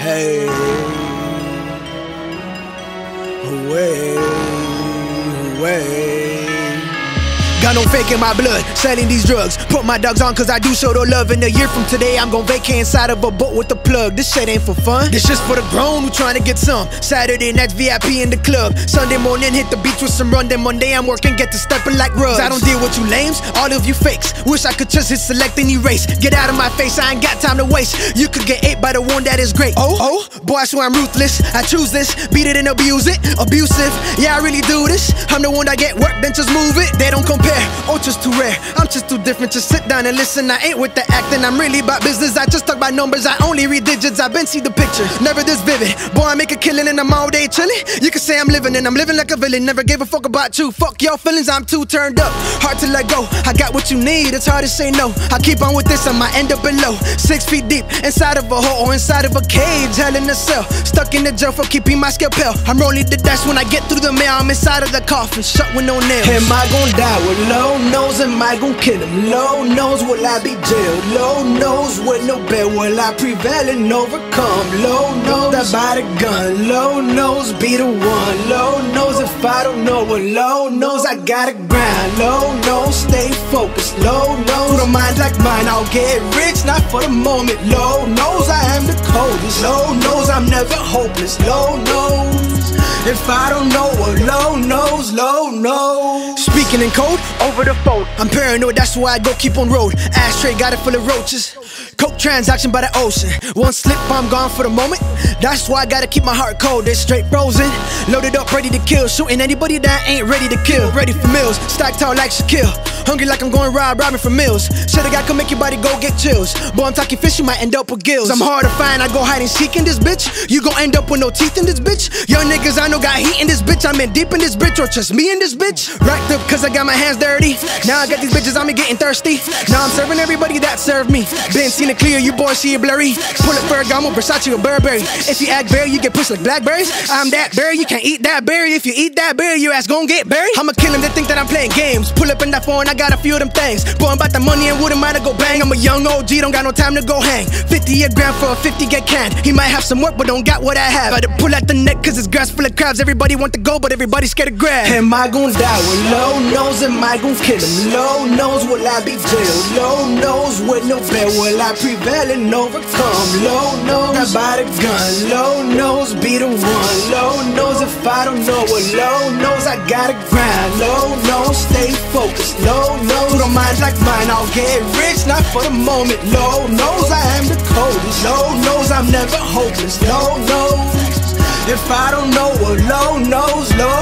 Hey, away, away. Got no fake in my blood, selling these drugs. Put my dogs on cause I do show the love. In a year from today, I'm gon' vacate inside of a boat with a plug. This shit ain't for fun. This just for the grown who trying to get some. Saturday nights VIP in the club. Sunday morning hit the beach with some run. Then Monday I'm working, get to stepping like rugs. I don't deal with you lames, all of you fakes. Wish I could just hit select and erase. Get out of my face, I ain't got time to waste. You could get ate by the one that is great. Oh, oh, boy, I swear I'm ruthless. I choose this, beat it and abuse it. Abusive, yeah, I really do this. I'm the one that get work, then just move it. They don't compare. Oh, just too rare. I'm just too different. Just sit down and listen. I ain't with the acting. I'm really about business. I just talk about numbers. I only read digits. I've been see the picture. Never this vivid. Boy, I make a killing and I'm all day chilling. You can say I'm living and I'm living like a villain. Never gave a fuck about you. Fuck your feelings. I'm too turned up. Hard to let go. I got what you need. It's hard to say no. I keep on with this. I might end up below. Six feet deep inside of a hole or inside of a cage. Hell in a cell. Stuck in the jail for keeping my scalpel. I'm rolling the dice when I get through the mail. I'm inside of the coffin. Shut with no nails. Am I gonna die with Lord knows? Am I gonna kill him? Lord knows, will I be jailed? Lord knows with no bail, will I prevail and overcome? Lord knows, I buy the gun. Lord knows, be the one. Lord knows, if I don't know what Lord knows, I gotta grind. Lord knows, stay focused. Lord knows, with a mind like mine, I'll get rich, not for the moment. Lord knows, I am the coldest. Lord knows, I'm never hopeless. Lord knows. If I don't know what Lord knows, Lord knows. Speaking in over the phone. I'm paranoid, that's why I go keep on road. Ashtray got it full of roaches. Coke transaction by the ocean. One slip, I'm gone for the moment. That's why I gotta keep my heart cold. It's straight frozen. Loaded up, ready to kill. Shooting anybody that ain't ready to kill. Ready for meals. Stacked tall like Shaquille. Hungry like I'm going rob, robbing for meals. Shit, I got come make your body go get chills. Boy, I'm talking fish, you might end up with gills. I'm hard to find, I go hide and seek in this bitch. You gon' end up with no teeth in this bitch. Young niggas I know got heat in this bitch. I'm in deep in this bitch, or just me in this bitch. Racked up cause I got my hands dirty. Now I got these bitches on me getting thirsty. Now I'm serving everybody that served me. Been seen it clear, you boys see it blurry. Pull it Ferragamo, Versace, or Burberry. If you act berry, you get pushed like blackberries. I'm that berry, you can't eat that berry. If you eat that berry, your ass gon' get buried. I'ma kill them, they think that I'm playing games. Pull up in that phone, I got a few of them things. Boy, I'm about the money and wouldn't mind to go bang. I'm a young OG, don't got no time to go hang. 50 a gram for a 50 get canned. He might have some work, but don't got what I have. Gotta pull out the neck, cause it's grass full of crabs. Everybody want to go, but everybody's scared to grab. Am I gonna die with Lord knows? Am I gonna kill him? Lord knows, will I be jailed? Lord knows with no bail, will I prevail and overcome? Lord knows, the gun. Lord knows, be the one. Lord knows, if I don't know what Lord knows, I gotta grind. Lord knows, stay focused. Lord knows, a mind like mine, I'll get rich, not for the moment. Lord knows, I am the coldest. Lord knows, I'm never hopeless. Lord knows. If I don't know what Lord knows, low